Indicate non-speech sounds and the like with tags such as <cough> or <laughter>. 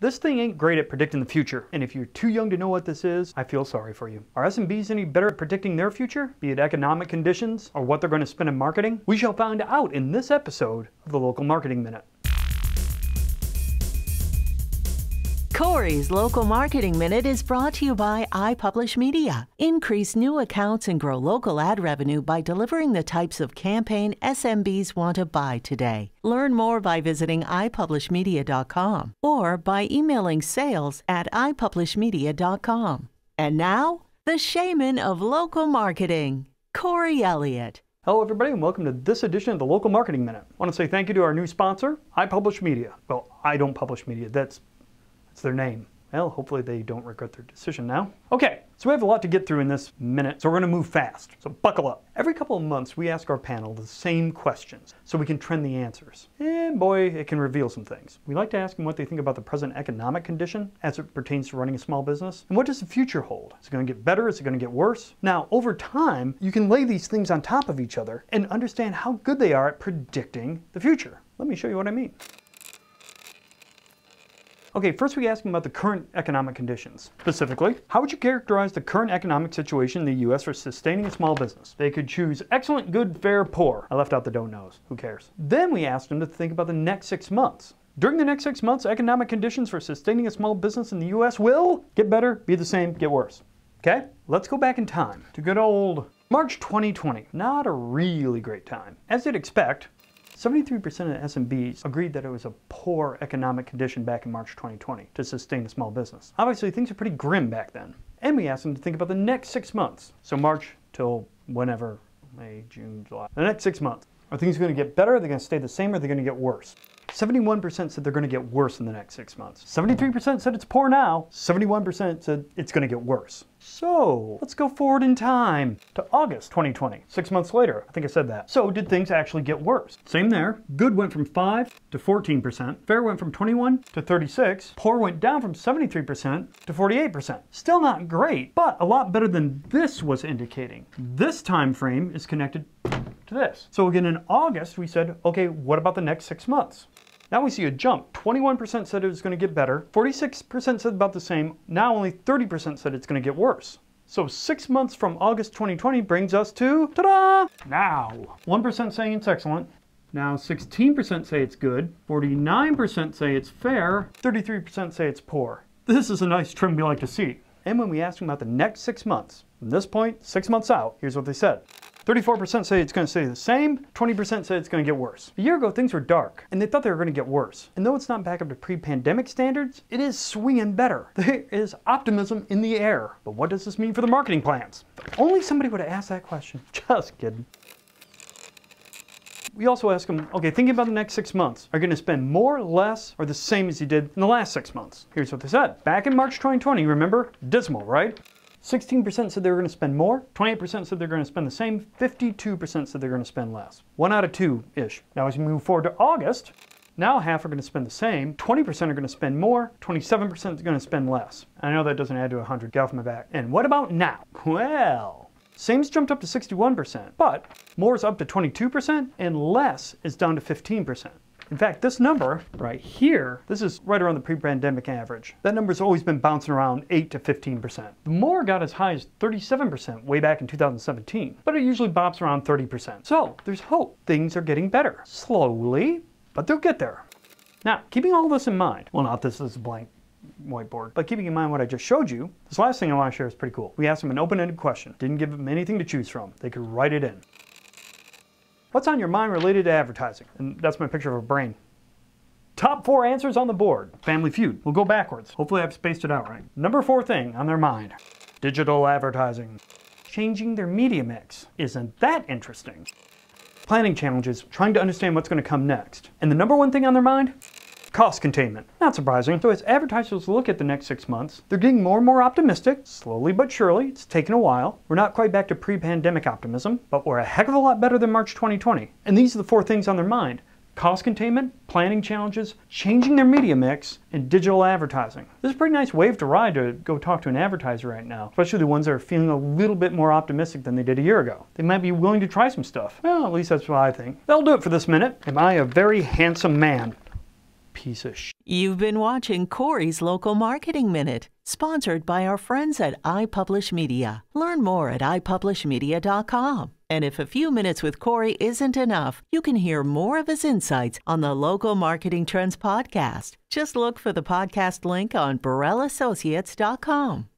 This thing ain't great at predicting the future, and if you're too young to know what this is, I feel sorry for you. Are SMBs any better at predicting their future, be it economic conditions or what they're going to spend in marketing? We shall find out in this episode of the Local Marketing Minute. Corey's Local Marketing Minute is brought to you by iPublish Media. Increase new accounts and grow local ad revenue by delivering the types of campaign SMBs want to buy today. Learn more by visiting iPublishMedia.com or by emailing sales at iPublishMedia.com. And now, the shaman of local marketing, Corey Elliott. Hello, everybody, and welcome to this edition of the Local Marketing Minute. I want to say thank you to our new sponsor, iPublish Media. Well, I don't publish media. That's it's their name. Well, hopefully they don't regret their decision now. Okay, so we have a lot to get through in this minute, so we're going to move fast. So buckle up. Every couple of months, we ask our panel the same questions so we can trend the answers. And boy, it can reveal some things. We like to ask them what they think about the present economic condition as it pertains to running a small business. And what does the future hold? Is it going to get better? Is it going to get worse? Now, over time, you can lay these things on top of each other and understand how good they are at predicting the future. Let me show you what I mean. Okay, first we ask them about the current economic conditions. Specifically, how would you characterize the current economic situation in the U.S. for sustaining a small business? They could choose excellent, good, fair, poor. I left out the don't knows. Who cares? Then we asked them to think about the next six months. During the next six months, economic conditions for sustaining a small business in the U.S. will get better, be the same, get worse. Okay? Let's go back in time to good old March 2020. Not a really great time. As you'd expect, 73% of the SMBs agreed that it was a poor economic condition back in March 2020 to sustain a small business. Obviously, things are pretty grim back then. And we asked them to think about the next six months. So March till whenever, May, June, July. The next six months. Are things going to get better? Are they going to stay the same? Or are they going to get worse? 71% said they're going to get worse in the next six months. 73% said it's poor now. 71% said it's going to get worse. So let's go forward in time to August 2020, six months later. I think I said that. So did things actually get worse? Same there. Good went from 5 to 14%. Fair went from 21 to 36. Poor went down from 73% to 48%. Still not great, but a lot better than this was indicating. This time frame is connected to this. So again, in August, we said, okay, what about the next six months? Now we see a jump. 21% said it was going to get better, 46% said about the same, now only 30% said it's going to get worse. So six months from August 2020 brings us to, ta-da! Now, 1% saying it's excellent, now 16% say it's good, 49% say it's fair, 33% say it's poor. This is a nice trend we like to see. And when we asked them about the next six months, from this point, six months out, here's what they said. 34% say it's going to stay the same, 20% say it's going to get worse. A year ago, things were dark, and they thought they were going to get worse. And though it's not back up to pre-pandemic standards, it is swinging better. <laughs> There is optimism in the air. But what does this mean for the marketing plans? Only somebody would have asked that question. <laughs> Just kidding. We also ask them, okay, thinking about the next six months, are you going to spend more, less, or the same as you did in the last six months? Here's what they said. Back in March 2020, remember? Dismal, right? 16% said they were going to spend more, 28% said they're going to spend the same, 52% said they're going to spend less. One out of two ish. Now, as we move forward to August, now half are going to spend the same, 20% are going to spend more, 27% are going to spend less. I know that doesn't add to 100, get off my back. And what about now? Well, same's jumped up to 61%, but more is up to 22%, and less is down to 15%. In fact, this number right here, this is right around the pre-pandemic average. That number's always been bouncing around 8 to 15%. The more got as high as 37% way back in 2017, but it usually bops around 30%. So there's hope. Things are getting better. Slowly, but they'll get there. Now, keeping all this in mind, well, not this is blank whiteboard. But keeping in mind what I just showed you, this last thing I want to share is pretty cool. We asked them an open-ended question. Didn't give them anything to choose from. They could write it in. What's on your mind related to advertising? And that's my picture of a brain. Top four answers on the board. Family Feud. We'll go backwards. Hopefully I've spaced it out right. Number four thing on their mind. Digital advertising. Changing their media mix. Isn't that interesting? Planning challenges, trying to understand what's going to come next. And the number one thing on their mind? Cost containment. Not surprising. So as advertisers look at the next six months, they're getting more and more optimistic, slowly but surely. It's taken a while. We're not quite back to pre-pandemic optimism, but we're a heck of a lot better than March 2020. And these are the four things on their mind. Cost containment, planning challenges, changing their media mix, and digital advertising. This is a pretty nice wave to ride to go talk to an advertiser right now, especially the ones that are feeling a little bit more optimistic than they did a year ago. They might be willing to try some stuff. Well, at least that's what I think. That'll do it for this minute. Am I a very handsome man? Piece of sh. You've been watching Corey's Local Marketing Minute, sponsored by our friends at iPublish Media. Learn more at ipublishmedia.com. And if a few minutes with Corey isn't enough, you can hear more of his insights on the Local Marketing Trends podcast. Just look for the podcast link on BorrellAssociates.com.